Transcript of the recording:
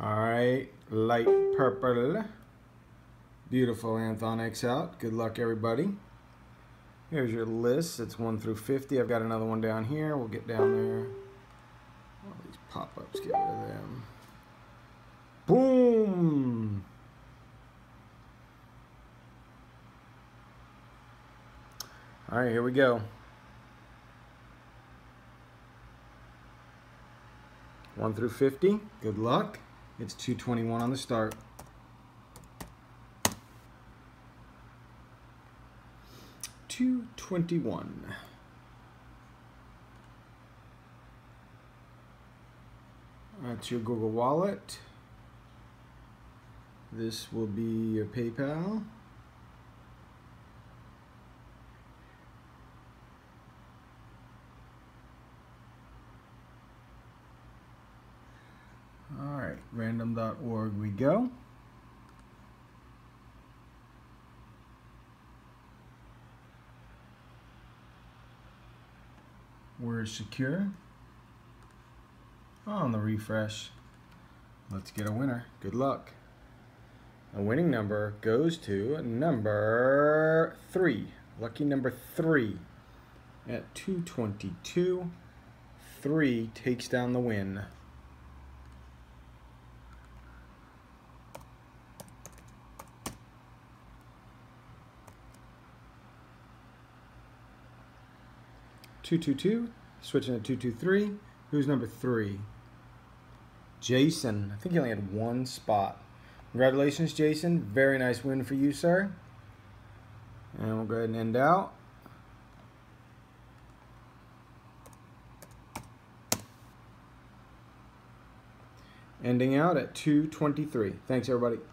All right, light purple. Beautiful Anthonyx out. Good luck, everybody. Here's your list. It's 1 through 50. I've got another one down here. We'll get down there. All these pop-ups, get rid of them. Boom! All right, here we go. One through 50. Good luck. It's 221 on the start. Two twenty-one. That's your Google Wallet. This will be your PayPal. Right, random.org we go. We're secure. Oh, On the refresh. Let's get a winner. Good luck. A winning number goes to number three. Lucky number three at 222. Three takes down the win. Two two two. Switching to two two three. Who's number three? Jason. I think he only had one spot. Congratulations, Jason. Very nice win for you, sir. And we'll go ahead and end out. Ending out at 223. Thanks, everybody.